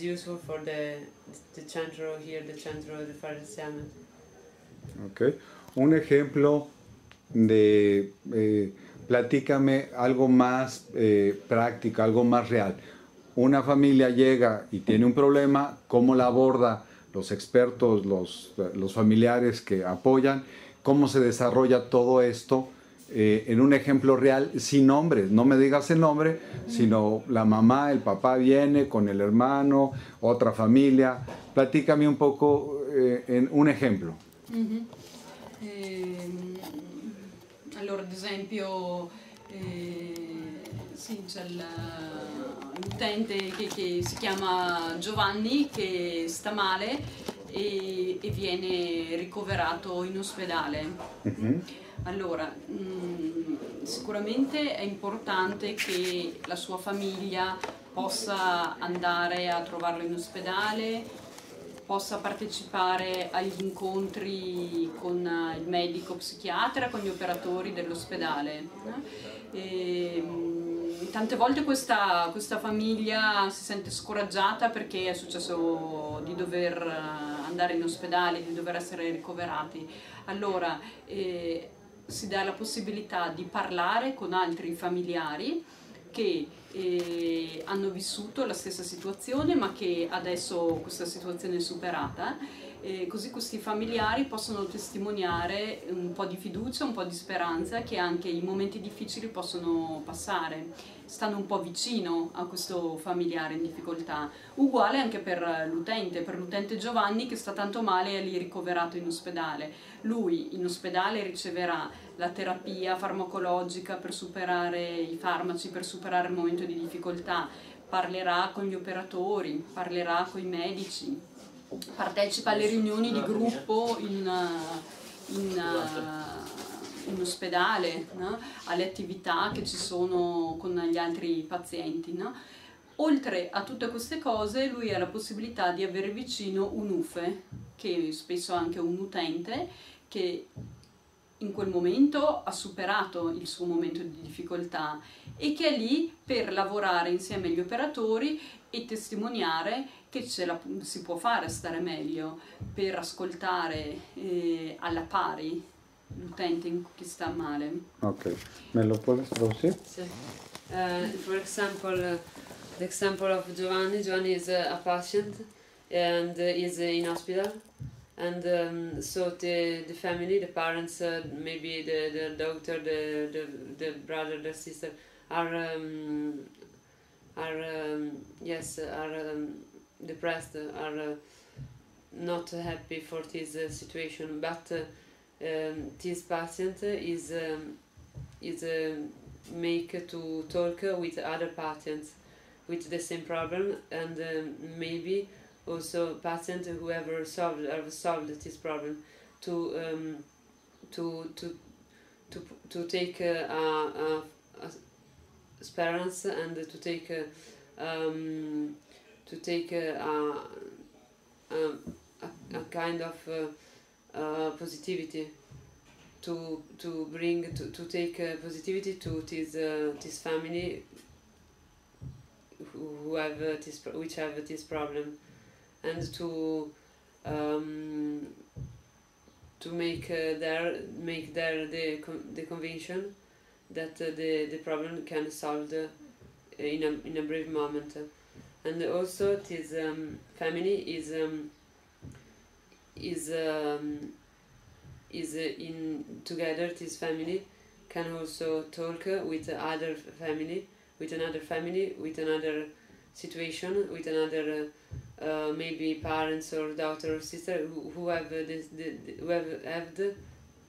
useful for the, the centro here, the centro de Faresiano. Ok. Un ejemplo de, eh, platícame algo más eh, práctico, algo más real. Una familia llega y tiene un problema, ¿cómo la aborda los expertos, los familiares que apoyan? ¿Cómo se desarrolla todo esto? Eh, en un ejemplo real sin nombres, no me digas el nombre, sino la mamá, el papá viene con el hermano, otra familia. Platícame un poco eh, en un ejemplo. Ehm, allora, ad esempio, eh, sì, c'è l'utente che, che si chiama Giovanni che sta male e, e viene ricoverato in ospedale. Allora, mm, sicuramente è importante che la sua famiglia possa andare a trovarlo in ospedale, possa partecipare agli incontri con eh, il medico psichiatra, con gli operatori dell'ospedale. E, mm, tante volte questa, questa famiglia si sente scoraggiata perché è successo di dover eh, andare in ospedale, di dover essere ricoverati. Allora eh, si dà la possibilità di parlare con altri familiari che eh, hanno vissuto la stessa situazione ma che adesso questa situazione è superata, eh, così questi familiari possono testimoniare un po' di fiducia, un po' di speranza che anche i momenti difficili possono passare, stanno un po' vicino a questo familiare in difficoltà. Uguale anche per l'utente, per l'utente Giovanni che sta tanto male e è lì ricoverato in ospedale. Lui in ospedale riceverà la terapia farmacologica per superare i farmaci, per superare il momento di difficoltà, parlerà con gli operatori, parlerà con i medici, partecipa alle riunioni di gruppo in, eh, in, eh, in ospedale, no? alle attività che ci sono con gli altri pazienti. no? Oltre a tutte queste cose, lui ha la possibilità di avere vicino un UFE, che spesso è anche un utente, che in quel momento ha superato il suo momento di difficoltà e che è lì per lavorare insieme agli operatori e testimoniare che ce la si può fare stare meglio, per ascoltare eh, alla pari l'utente in- che sta male. Ok. ¿Me lo puedes traducir? So, uh, for example, uh, the example of Giovanni. Giovanni is uh, a patient and uh, is in hospital, and um, so the the family, the parents, uh, maybe the, the doctor, the, the the brother, the sister, are um, are um, yes are um, depressed, are uh, not happy for this uh, situation, but. Uh, um, this patient is um, is uh, make to talk with other patients with the same problem and um, maybe also patients who have solved have solved this problem to um, to to to to take uh, a, a, a esperance and to take uh, um, to take uh, a, a, a, a kind of uh, uh, positivity. To to bring to, to take uh, positivity to this uh, this family who have uh, this which have this problem. And to um, to make uh, their make their the the conviction that uh, the the problem can solve the, in a in a brief moment and also this um, family is um, is um, is uh, in together this family can also talk with other family with another family with another situation with another uh, uh, maybe parents or daughter or sister who, who have this, the, who have had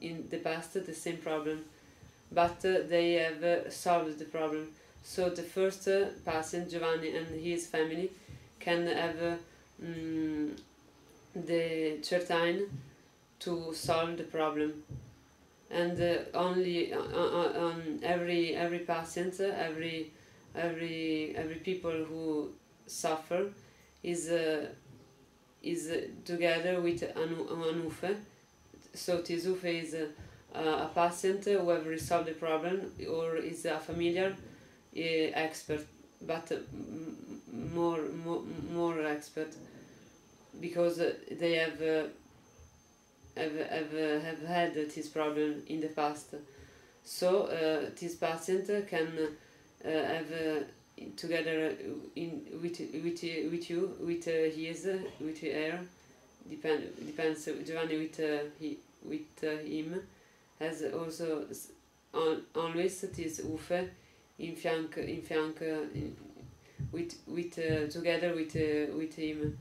in the past the same problem. But uh, they have solved the problem so the first uh, patient Giovanni and his family can have uh, the certain to solve the problem. And uh, only on, on, on every every patient uh, every every every people who suffer is uh, is uh, together with an, an UFE. So this UFE is uh, uh, a patient who have resolved the problem or is a familiar uh, expert but uh, more more, more expert because uh, they have uh, have have, have had this problem in the past. So this patient can have together in with with with you with uh, his with her depend depends Giovanni with uh, he with uh, him has also on, always this Ufe in fianco in fianco in, with with uh, together with uh, with him.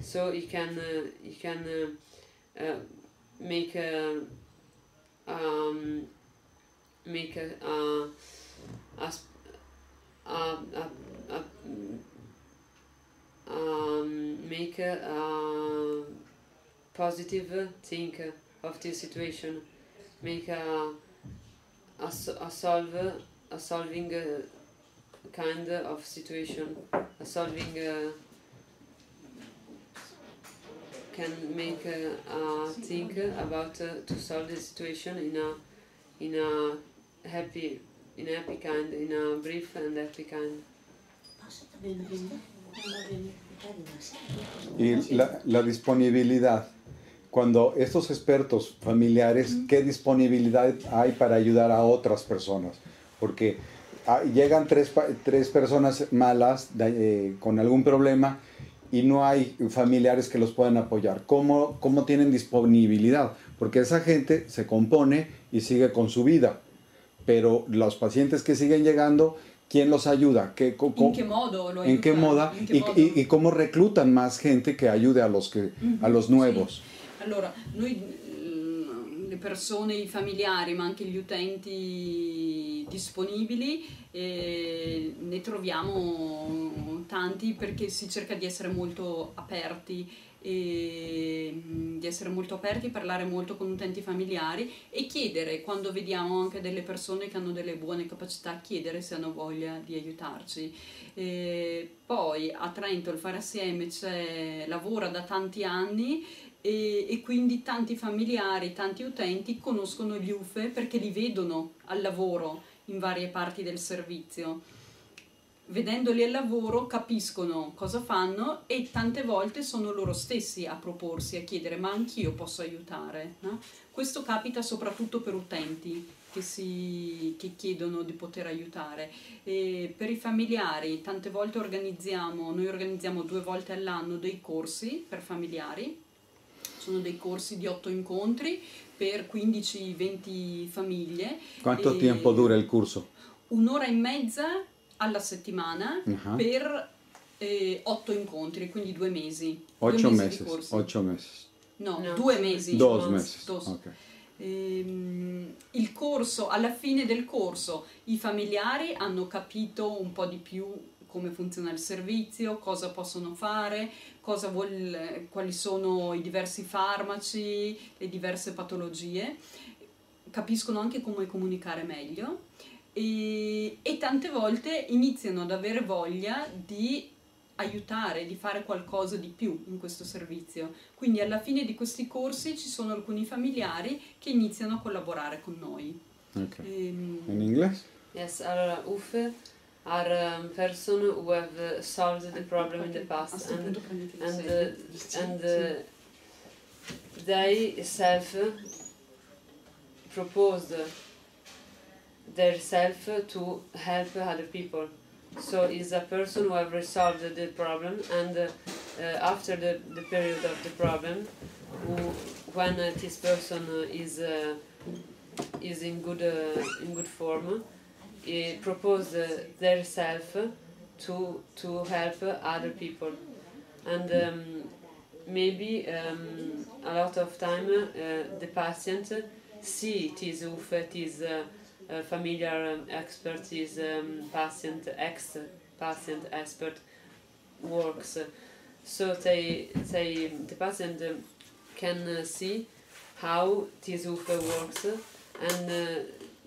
So he can uh, he can uh, uh, make a um, make a uh, a, a, a, a um, make a, uh, positive think of this situation. Make a a, a solve a solving uh, kind of situation a solving uh, can make a, a think about uh, to solve the situation in a in a happy in a happy kind in a brief and happy kind Y la, la disponibilidad. Cuando estos expertos familiares, ¿qué disponibilidad hay para ayudar a otras personas? Porque ah, llegan tres, tres personas malas eh, con algún problema y no hay familiares que los puedan apoyar. ¿Cómo, ¿Cómo tienen disponibilidad? Porque esa gente se compone y sigue con su vida. Pero los pacientes que siguen llegando, ¿quién los ayuda? ¿Qué, In che modo lo ¿En qué moda? Y, modo? y- y cómo reclutan más gente que ayude a los, que, a los nuevos? Allora, noi le persone, i familiari, ma anche gli utenti disponibili, eh, ne troviamo tanti perché si cerca di essere molto aperti e mm, di essere molto aperti, parlare molto con utenti familiari e chiedere, quando vediamo anche delle persone che hanno delle buone capacità, chiedere se hanno voglia di aiutarci. E poi a Trento il Fare Assieme lavora da tanti anni e, e quindi tanti familiari, tanti utenti conoscono gli UFE perché li vedono al lavoro in varie parti del servizio. Vedendoli al lavoro capiscono cosa fanno e tante volte sono loro stessi a proporsi, a chiedere ma anch'io posso aiutare. no? Questo capita soprattutto per utenti che, si, che chiedono di poter aiutare. E per i familiari tante volte organizziamo, noi organizziamo due volte all'anno dei corsi per familiari sono dei corsi di otto incontri per 15-20 famiglie. ¿Cuánto E tiempo dura el curso? Un'ora e mezza alla settimana Ajá. per eh, otto incontri, quindi due mesi. Ocho due mesi meses. di corsi. Ocho meses. No, No, due mesi. Dos meses. Dos. Ok. Ehm, il corso, alla fine del corso, i familiari hanno capito un po' di più come funziona il servizio, cosa possono fare, cosa vuol- quali sono i diversi farmaci, le diverse patologie, capiscono anche come comunicare meglio e, e tante volte iniziano ad avere voglia di aiutare, di fare qualcosa di più in questo servizio. Quindi alla fine di questi corsi ci sono alcuni familiari che iniziano a collaborare con noi. Ok. Ehm, ¿En inglés? yes allora UFE are um, person who have uh, solved the problem in the past and punto prendete il and uh, and uh, they self proposed their self to help other people. So is a person who have resolved the problem and uh, uh, after the, the period of the problem who, when uh, this person uh, is uh, is in good uh, in good form propose uh, their to to help other people and um, maybe um, a lot of time uh, the patient see this UF, this uh, uh, familiar um, expert, this um, patient ex patient expert works. So they, they the patient um, can see how this works and